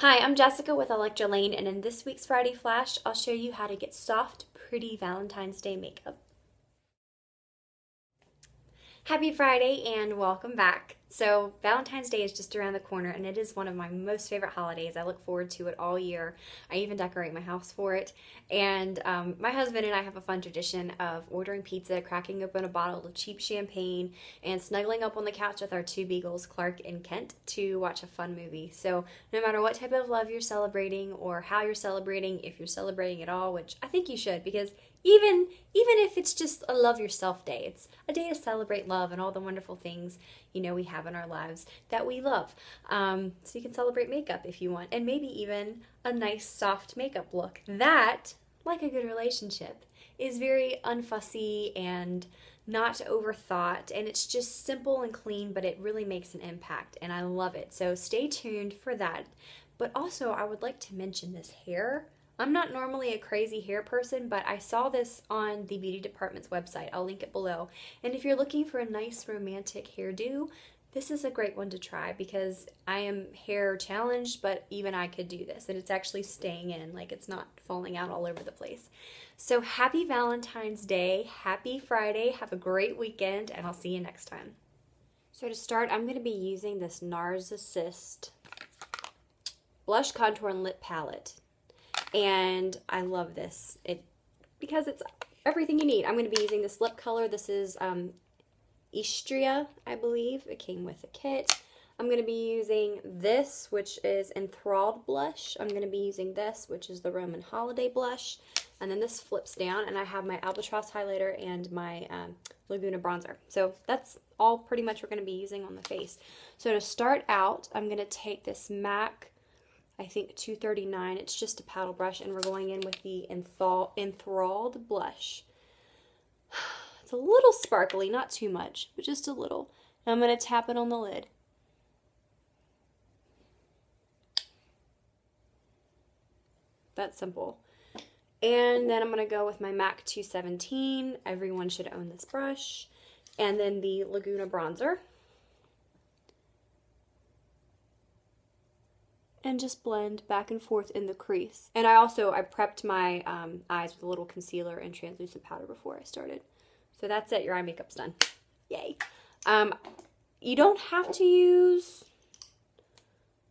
Hi, I'm Jessica with Electra Lane, and in this week's Friday Flash, I'll show you how to get soft, pretty Valentine's Day makeup. Happy Friday and welcome back. So, Valentine's Day is just around the corner and it is one of my most favorite holidays. I look forward to it all year. I even decorate my house for it. And um, my husband and I have a fun tradition of ordering pizza, cracking open a bottle of cheap champagne, and snuggling up on the couch with our two beagles, Clark and Kent, to watch a fun movie. So, no matter what type of love you're celebrating or how you're celebrating, if you're celebrating at all, which I think you should because even even if it's just a love yourself day it's a day to celebrate love and all the wonderful things you know we have in our lives that we love. Um, so you can celebrate makeup if you want and maybe even a nice soft makeup look that like a good relationship is very unfussy and not overthought and it's just simple and clean but it really makes an impact and i love it. So stay tuned for that. But also i would like to mention this hair I'm not normally a crazy hair person, but I saw this on the beauty department's website. I'll link it below. And if you're looking for a nice romantic hairdo, this is a great one to try because I am hair challenged, but even I could do this. And it's actually staying in, like it's not falling out all over the place. So happy Valentine's Day, happy Friday, have a great weekend, and I'll see you next time. So to start, I'm going to be using this NARSissist Blush Contour and Lip Palette and I love this it because it's everything you need. I'm going to be using this lip color. This is um, Istria, I believe. It came with a kit. I'm going to be using this, which is Enthralled Blush. I'm going to be using this, which is the Roman Holiday Blush. And then this flips down, and I have my Albatross highlighter and my um, Laguna bronzer. So that's all pretty much we're going to be using on the face. So to start out, I'm going to take this MAC I think 239. It's just a paddle brush, and we're going in with the Enthralled Blush. It's a little sparkly, not too much, but just a little. And I'm going to tap it on the lid. That's simple. And then I'm going to go with my MAC 217. Everyone should own this brush. And then the Laguna Bronzer. And just blend back and forth in the crease. And I also, I prepped my um, eyes with a little concealer and translucent powder before I started. So that's it, your eye makeup's done. Yay. Um, you don't have to use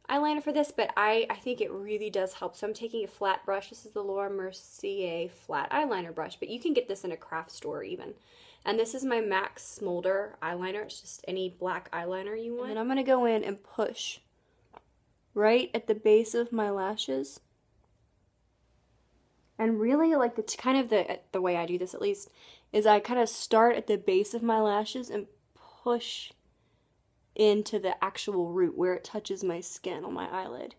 eyeliner for this, but I, I think it really does help. So I'm taking a flat brush. This is the Laura Mercier flat eyeliner brush, but you can get this in a craft store even. And this is my MAC Smolder eyeliner. It's just any black eyeliner you want. And I'm going to go in and push right at the base of my lashes. And really, like, the kind of the, the way I do this at least, is I kind of start at the base of my lashes and push into the actual root where it touches my skin on my eyelid.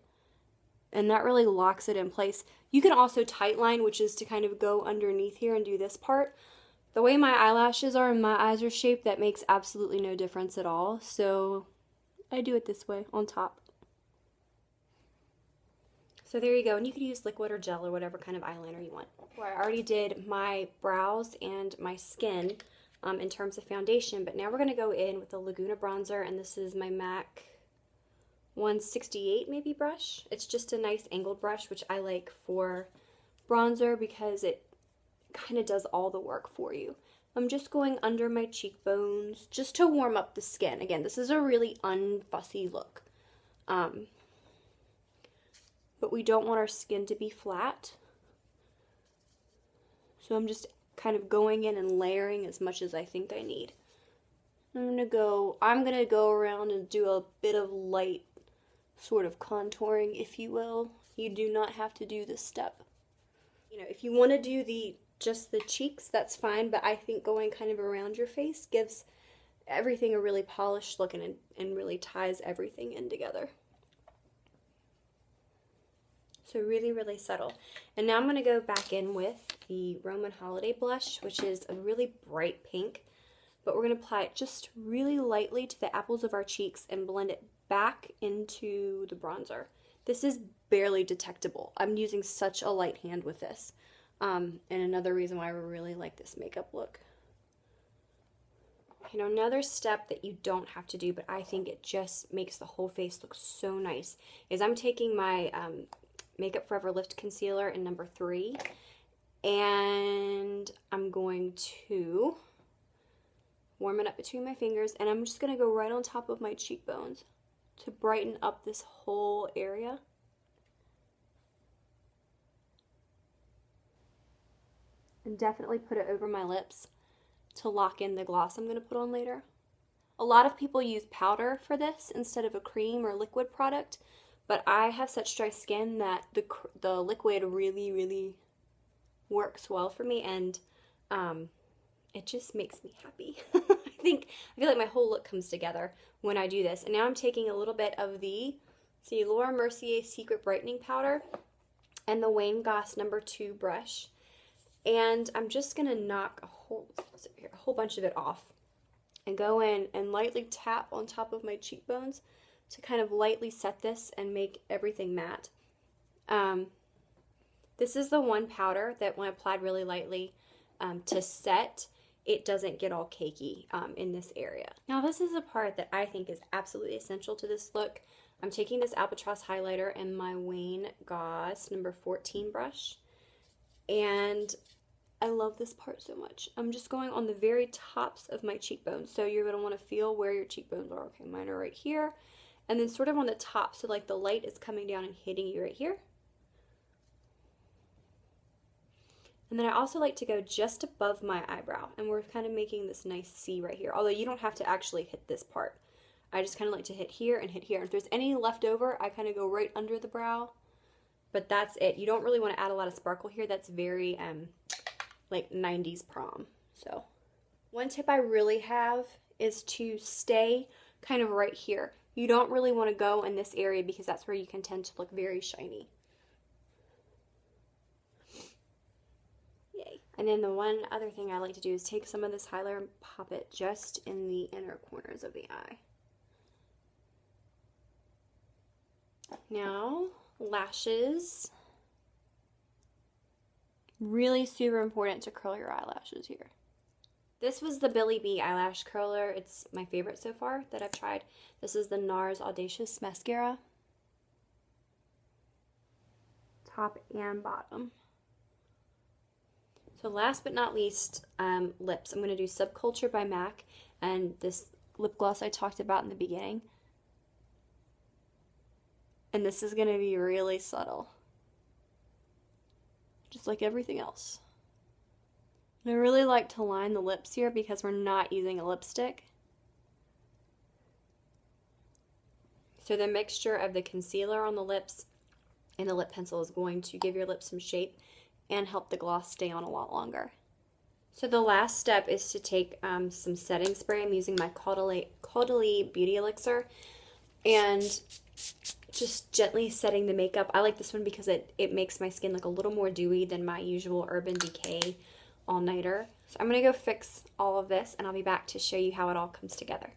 And that really locks it in place. You can also tightline, which is to kind of go underneath here and do this part. The way my eyelashes are and my eyes are shaped, that makes absolutely no difference at all. So I do it this way on top. So there you go, and you can use liquid or gel or whatever kind of eyeliner you want. Where I already did my brows and my skin um, in terms of foundation, but now we're going to go in with the Laguna bronzer, and this is my MAC 168 maybe brush. It's just a nice angled brush, which I like for bronzer because it kind of does all the work for you. I'm just going under my cheekbones just to warm up the skin. Again, this is a really unfussy look. Um, but we don't want our skin to be flat. So I'm just kind of going in and layering as much as I think I need. I'm gonna go, I'm gonna go around and do a bit of light sort of contouring, if you will. You do not have to do this step. You know, if you want to do the just the cheeks, that's fine, but I think going kind of around your face gives everything a really polished look and, and really ties everything in together. So really, really subtle. And now I'm going to go back in with the Roman Holiday Blush, which is a really bright pink. But we're going to apply it just really lightly to the apples of our cheeks and blend it back into the bronzer. This is barely detectable. I'm using such a light hand with this. Um, and another reason why I really like this makeup look. You know, another step that you don't have to do, but I think it just makes the whole face look so nice, is I'm taking my um, Makeup Forever Lift Concealer in number three, and I'm going to warm it up between my fingers, and I'm just going to go right on top of my cheekbones to brighten up this whole area. And definitely put it over my lips to lock in the gloss I'm going to put on later. A lot of people use powder for this instead of a cream or liquid product, but I have such dry skin that the, the liquid really, really works well for me and um, it just makes me happy. I think, I feel like my whole look comes together when I do this. And now I'm taking a little bit of the, see, Laura Mercier Secret Brightening Powder and the Wayne Goss number two brush. And I'm just to knock a whole, a whole bunch of it off and go in and lightly tap on top of my cheekbones to kind of lightly set this and make everything matte. Um, this is the one powder that when applied really lightly um, to set, it doesn't get all cakey um, in this area. Now this is a part that I think is absolutely essential to this look. I'm taking this Albatross highlighter and my Wayne Goss number 14 brush and I love this part so much. I'm just going on the very tops of my cheekbones. So you're want to feel where your cheekbones are. Okay, mine are right here. And then sort of on the top, so like the light is coming down and hitting you right here. And then I also like to go just above my eyebrow. And we're kind of making this nice C right here. Although you don't have to actually hit this part. I just kind of like to hit here and hit here. If there's any left over, I kind of go right under the brow. But that's it. You don't really want to add a lot of sparkle here. That's very um, like 90s prom. So one tip I really have is to stay kind of right here. You don't really want to go in this area because that's where you can tend to look very shiny. Yay. And then the one other thing I like to do is take some of this highlighter and pop it just in the inner corners of the eye. Now, lashes. Really super important to curl your eyelashes here. This was the Billy B eyelash curler. It's my favorite so far that I've tried. This is the NARS Audacious Mascara. Top and bottom. So last but not least, um, lips. I'm going to do Subculture by MAC and this lip gloss I talked about in the beginning. And this is going to be really subtle just like everything else. I really like to line the lips here because we're not using a lipstick. So the mixture of the concealer on the lips and the lip pencil is going to give your lips some shape and help the gloss stay on a lot longer. So the last step is to take um, some setting spray. I'm using my Caudalie Beauty Elixir and just gently setting the makeup. I like this one because it, it makes my skin look a little more dewy than my usual Urban Decay All Nighter. So I'm going to go fix all of this and I'll be back to show you how it all comes together.